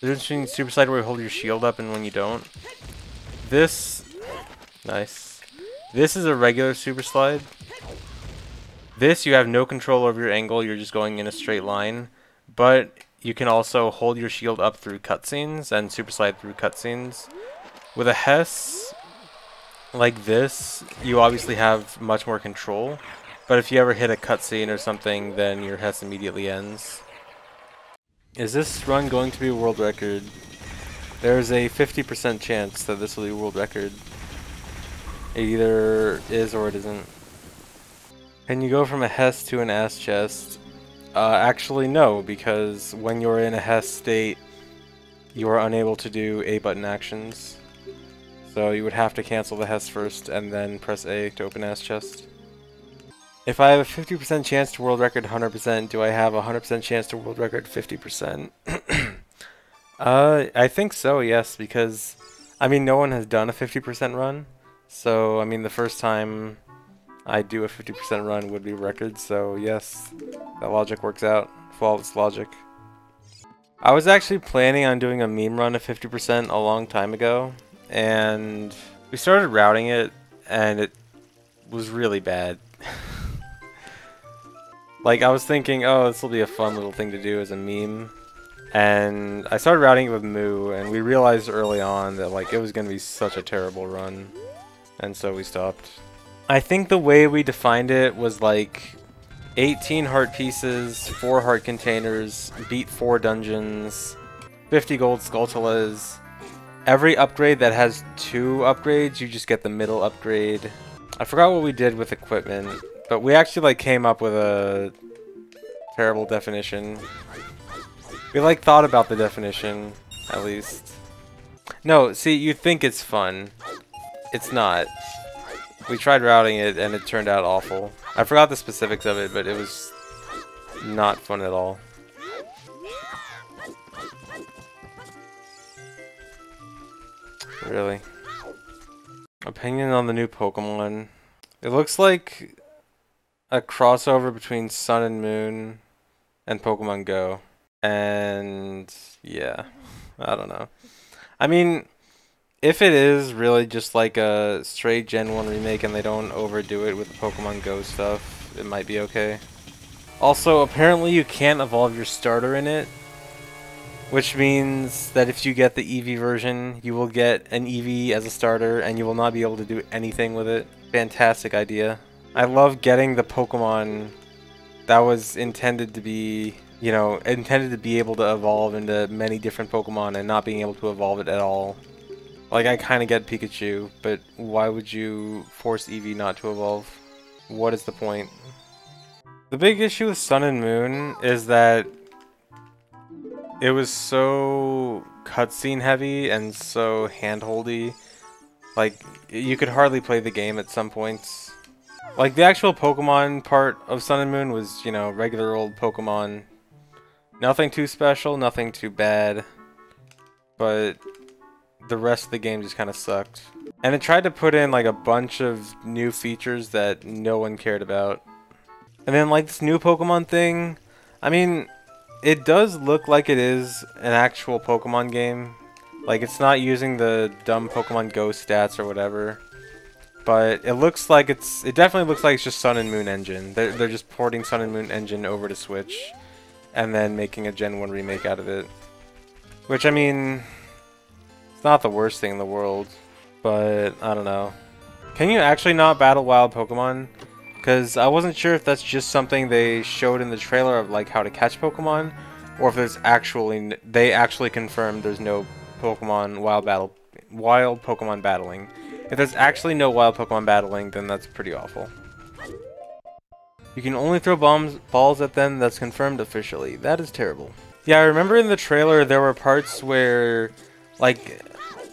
There's between Super Slide where you hold your shield up and when you don't. This, nice. This is a regular Super Slide. This, you have no control over your angle, you're just going in a straight line. But you can also hold your shield up through cutscenes and Super Slide through cutscenes. With a Hess like this, you obviously have much more control. But if you ever hit a cutscene or something, then your Hess immediately ends. Is this run going to be a world record? There's a 50% chance that this will be a world record. It either is or it isn't. Can you go from a Hess to an ass chest? Uh, actually no, because when you're in a Hess state, you are unable to do A button actions. So you would have to cancel the Hess first and then press A to open ass chest. If I have a 50% chance to world record 100%, do I have a 100% chance to world record 50%? uh, I think so, yes, because, I mean, no one has done a 50% run. So, I mean, the first time I do a 50% run would be record, so yes, that logic works out. Flawless logic. I was actually planning on doing a meme run of 50% a long time ago, and we started routing it, and it was really bad. Like, I was thinking, oh, this will be a fun little thing to do as a meme. And I started routing it with Moo, and we realized early on that, like, it was going to be such a terrible run. And so we stopped. I think the way we defined it was, like, 18 heart pieces, 4 heart containers, beat 4 dungeons, 50 gold Skulltulas. Every upgrade that has 2 upgrades, you just get the middle upgrade. I forgot what we did with equipment. But we actually like came up with a terrible definition. We like thought about the definition, at least. No, see, you think it's fun. It's not. We tried routing it and it turned out awful. I forgot the specifics of it, but it was not fun at all. Really. Opinion on the new Pokemon. It looks like a crossover between Sun and Moon and Pokemon Go. And yeah, I don't know. I mean, if it is really just like a straight Gen 1 remake and they don't overdo it with the Pokemon Go stuff, it might be okay. Also, apparently you can't evolve your starter in it, which means that if you get the Eevee version, you will get an Eevee as a starter and you will not be able to do anything with it. Fantastic idea. I love getting the Pokemon that was intended to be, you know, intended to be able to evolve into many different Pokemon and not being able to evolve it at all. Like, I kind of get Pikachu, but why would you force Eevee not to evolve? What is the point? The big issue with Sun and Moon is that it was so cutscene heavy and so handholdy. Like, you could hardly play the game at some points. Like, the actual Pokemon part of Sun and Moon was, you know, regular old Pokemon. Nothing too special, nothing too bad. But the rest of the game just kind of sucked. And it tried to put in, like, a bunch of new features that no one cared about. And then, like, this new Pokemon thing, I mean, it does look like it is an actual Pokemon game. Like, it's not using the dumb Pokemon Go stats or whatever. But it looks like it's, it definitely looks like it's just Sun and Moon engine. They're, they're just porting Sun and Moon engine over to Switch and then making a Gen 1 remake out of it. Which, I mean, it's not the worst thing in the world, but I don't know. Can you actually not battle wild Pokemon? Because I wasn't sure if that's just something they showed in the trailer of like how to catch Pokemon, or if there's actually, they actually confirmed there's no Pokemon wild battle, wild Pokemon battling. If there's actually no wild Pokemon battling, then that's pretty awful. You can only throw bombs, balls at them, that's confirmed officially. That is terrible. Yeah, I remember in the trailer there were parts where, like,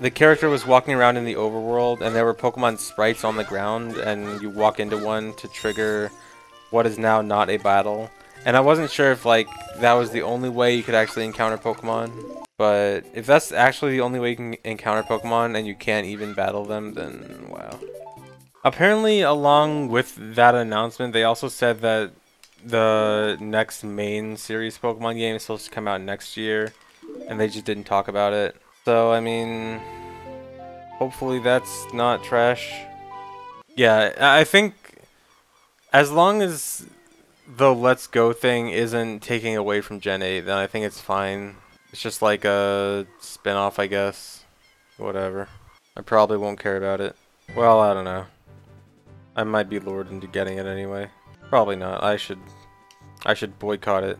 the character was walking around in the overworld and there were Pokemon sprites on the ground and you walk into one to trigger what is now not a battle. And I wasn't sure if, like, that was the only way you could actually encounter Pokemon. But if that's actually the only way you can encounter Pokemon and you can't even battle them, then wow. Apparently, along with that announcement, they also said that the next main series Pokemon game is supposed to come out next year. and they just didn't talk about it. So, I mean, hopefully that's not trash. Yeah, I think as long as the Let's Go thing isn't taking away from Gen 8, then I think it's fine. It's just like a spin-off, I guess. Whatever. I probably won't care about it. Well, I don't know. I might be lured into getting it anyway. Probably not. I should I should boycott it.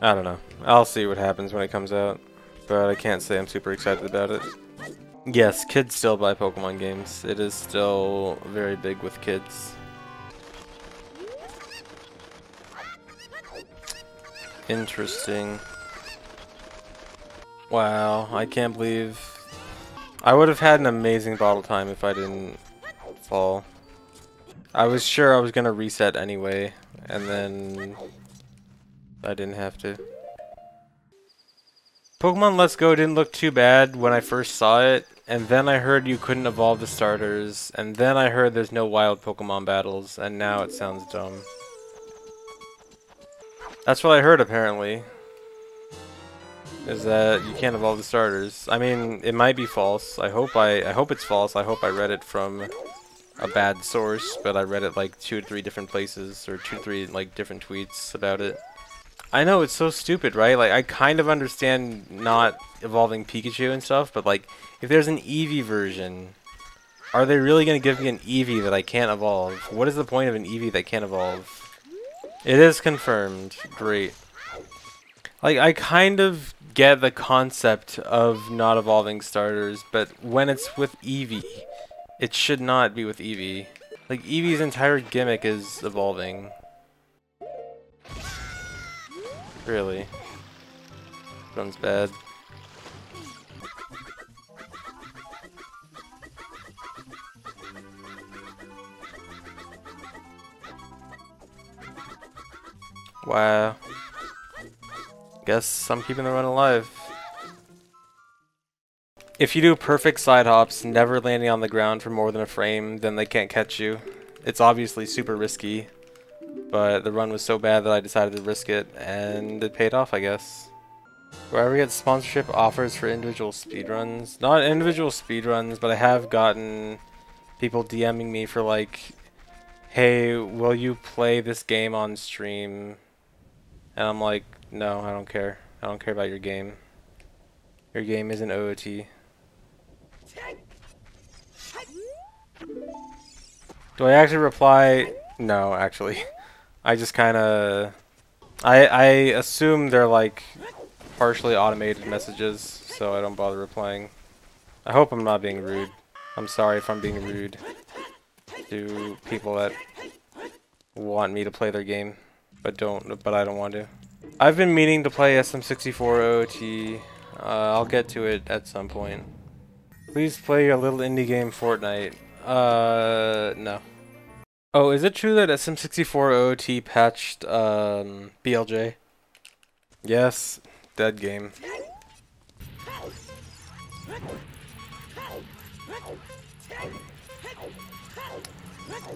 I don't know. I'll see what happens when it comes out. But I can't say I'm super excited about it. Yes, kids still buy Pokemon games. It is still very big with kids. Interesting. Wow, I can't believe... I would have had an amazing bottle time if I didn't fall. I was sure I was gonna reset anyway, and then I didn't have to. Pokemon Let's Go didn't look too bad when I first saw it, and then I heard you couldn't evolve the starters, and then I heard there's no wild Pokemon battles, and now it sounds dumb. That's what I heard apparently. Is that you can't evolve the starters. I mean, it might be false. I hope I I hope it's false. I hope I read it from a bad source, but I read it like two or three different places or two or three like different tweets about it. I know it's so stupid, right? Like I kind of understand not evolving Pikachu and stuff, but like if there's an Eevee version, are they really going to give me an Eevee that I can't evolve? What is the point of an Eevee that can't evolve? It is confirmed. Great. Like I kind of get the concept of not evolving starters, but when it's with Eevee, it should not be with Eevee. Like Eevee's entire gimmick is evolving. Really? Sounds bad. Wow. Guess I'm keeping the run alive. If you do perfect side hops, never landing on the ground for more than a frame, then they can't catch you. It's obviously super risky, but the run was so bad that I decided to risk it, and it paid off, I guess. Do I ever get sponsorship offers for individual speedruns? Not individual speedruns, but I have gotten people DMing me for like, hey, will you play this game on stream? And I'm like, no, I don't care. I don't care about your game. Your game isn't OOT. Do I actually reply? No, actually. I just kind of... I, I assume they're like partially automated messages, so I don't bother replying. I hope I'm not being rude. I'm sorry if I'm being rude to people that want me to play their game, but don't. But I don't want to. I've been meaning to play SM64 OOT. Uh, I'll get to it at some point. Please play your little indie game Fortnite. Uh, no. Oh, is it true that SM64 OOT patched um, BLJ? Yes, dead game.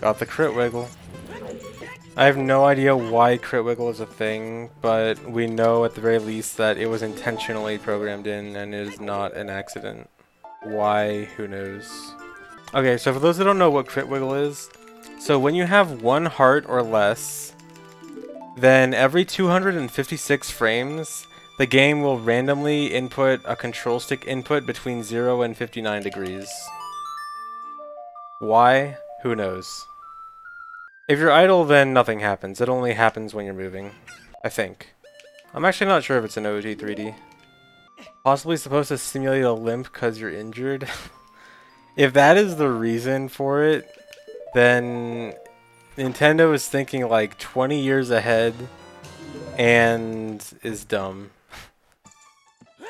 Got the crit wiggle. I have no idea why crit wiggle is a thing, but we know at the very least that it was intentionally programmed in and it is not an accident. Why? Who knows? Okay, so for those that don't know what crit wiggle is, so when you have one heart or less, then every 256 frames, the game will randomly input a control stick input between 0 and 59 degrees. Why? Who knows? If you're idle, then nothing happens. It only happens when you're moving. I think. I'm actually not sure if it's an OOT 3D. Possibly supposed to simulate a limp because you're injured. if that is the reason for it, then Nintendo is thinking like 20 years ahead and is dumb.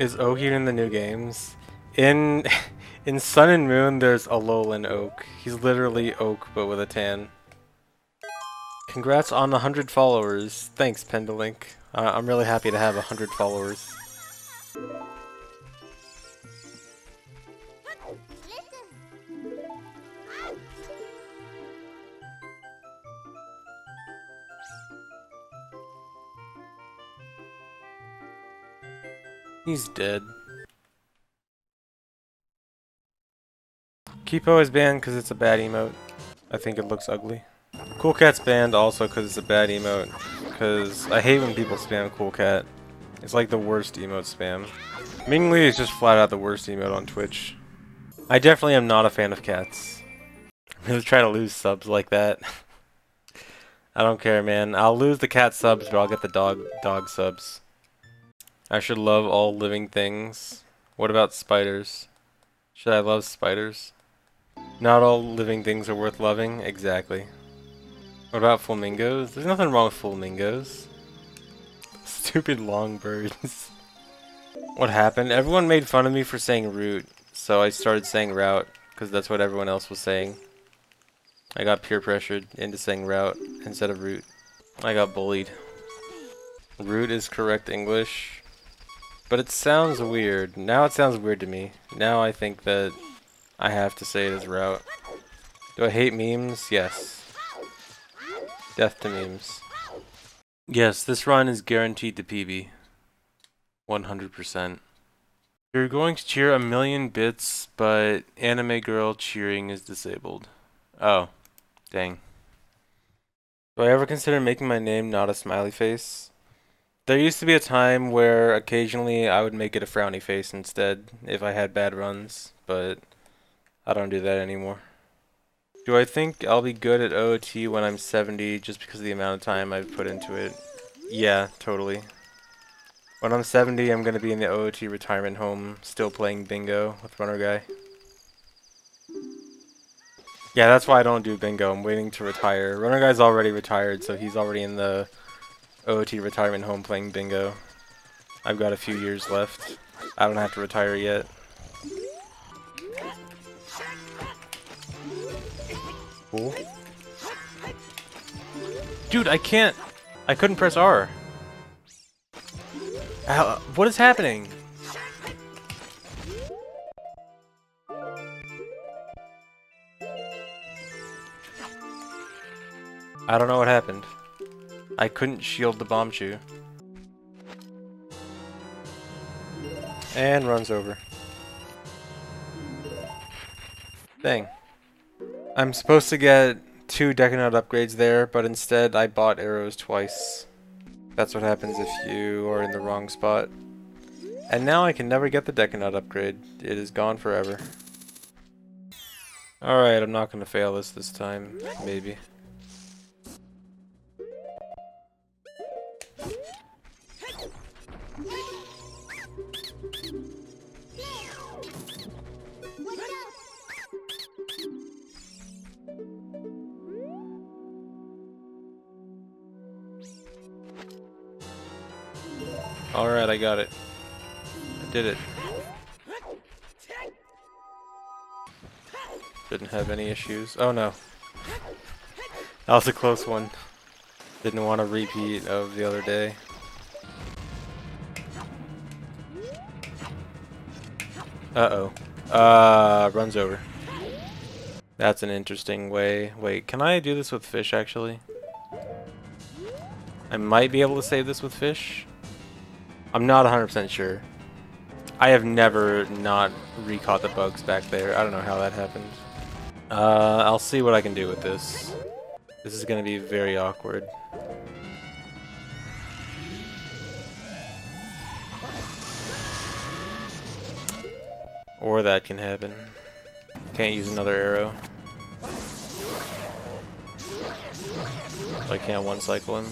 is Oak in the new games? In in Sun and Moon, there's Alolan Oak. He's literally Oak, but with a tan. Congrats on 100 followers. Thanks, Pendalink. Uh, I'm really happy to have 100 followers. He's dead. Keepo is banned because it's a bad emote. I think it looks ugly. Cool Cat's banned also because it's a bad emote. Because I hate when people spam Cool Cat. It's like the worst emote spam. Ming Lee is just flat out the worst emote on Twitch. I definitely am not a fan of cats. I'm gonna try to lose subs like that. I don't care, man. I'll lose the cat subs, but I'll get the dog dog subs. I should love all living things. What about spiders? Should I love spiders? Not all living things are worth loving. Exactly. What about flamingos? There's nothing wrong with flamingos. Stupid long birds. what happened? Everyone made fun of me for saying root, so I started saying route, because that's what everyone else was saying. I got peer pressured into saying route instead of root. I got bullied. Root is correct English, but it sounds weird. Now it sounds weird to me. Now I think that I have to say it is route. Do I hate memes? Yes. Death to memes. Yes, this run is guaranteed to PB. 100%. You're going to cheer a million bits, but anime girl cheering is disabled. Oh. Dang. Do I ever consider making my name not a smiley face? There used to be a time where occasionally I would make it a frowny face instead if I had bad runs, but I don't do that anymore. Do I think I'll be good at OOT when I'm 70 just because of the amount of time I've put into it? Yeah, totally. When I'm 70, I'm going to be in the OOT retirement home, still playing bingo with Runner Guy. Yeah, that's why I don't do bingo. I'm waiting to retire. Runner Guy's already retired, so he's already in the OOT retirement home playing bingo. I've got a few years left. I don't have to retire yet. Cool. Dude, I can't... I couldn't press R. How, what is happening? I don't know what happened. I couldn't shield the bomb Bombchu. And runs over. Dang. I'm supposed to get two Deku Nut upgrades there, but instead I bought arrows twice. That's what happens if you are in the wrong spot. And now I can never get the Deku Nut upgrade. It is gone forever. Alright, I'm not going to fail this this time. Maybe. Alright, I got it. I did it. Didn't have any issues. Oh no. That was a close one. Didn't want a repeat of the other day. Uh-oh. Uh, runs over. That's an interesting way. Wait, can I do this with fish, actually? I might be able to save this with fish. I'm not 100% sure. I have never not recaught the bugs back there. I don't know how that happened. Uh, I'll see what I can do with this. This is going to be very awkward. Or that can happen. Can't use another arrow. I can't one cycle him.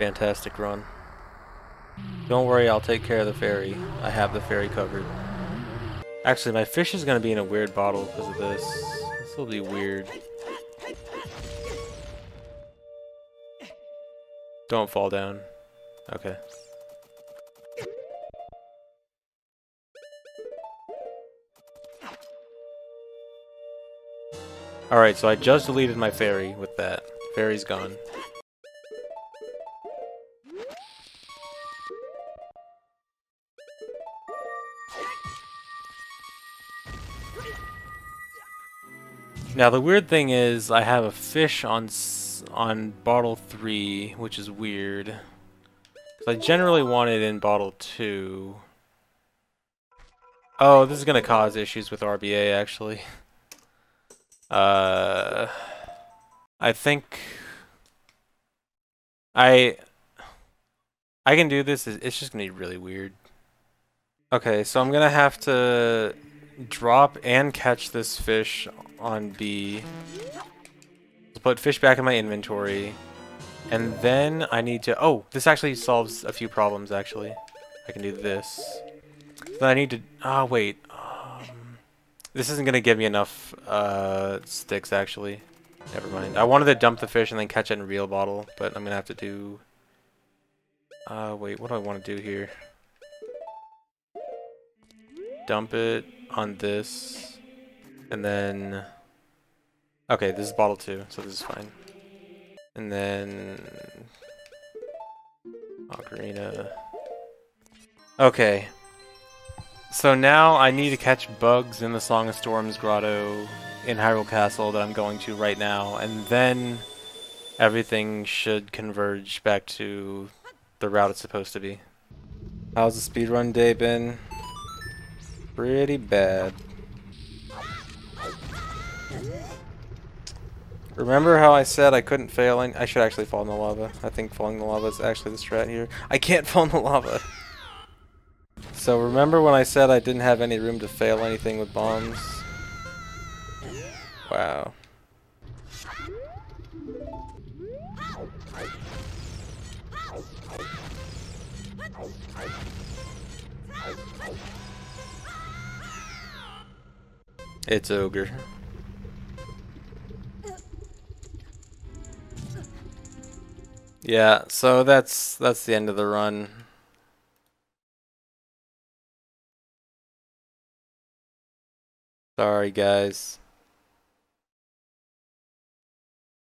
Fantastic run. Don't worry, I'll take care of the ferry. I have the ferry covered. Actually, my fish is going to be in a weird bottle because of this. This will be weird. Don't fall down. Okay. Alright, so I just deleted my fairy with that. Fairy's gone. Now the weird thing is I have a fish on on bottle 3, which is weird. I generally want it in bottle 2. Oh, this is going to cause issues with RBA, actually. Uh, I think... I... I can do this. It's just going to be really weird. Okay, so I'm going to have to drop and catch this fish on B. Put fish back in my inventory. And then I need to... Oh, this actually solves a few problems, actually. I can do this. Then I need to... Oh, wait. Um, this isn't going to give me enough uh, sticks, actually. Never mind. I wanted to dump the fish and then catch it in real bottle, but I'm going to have to do... Uh, wait, what do I want to do here? Dump it on this. And then... Okay, this is bottle two, so this is fine. And then... Ocarina... Okay. So now I need to catch bugs in the Song of Storms grotto in Hyrule Castle that I'm going to right now, and then everything should converge back to the route it's supposed to be. How's the speedrun day been? Pretty bad. Remember how I said I couldn't fail I should actually fall in the lava. I think falling in the lava is actually the strat here. I can't fall in the lava! So remember when I said I didn't have any room to fail anything with bombs? Wow. It's ogre. Yeah, so that's that's the end of the run. Sorry guys.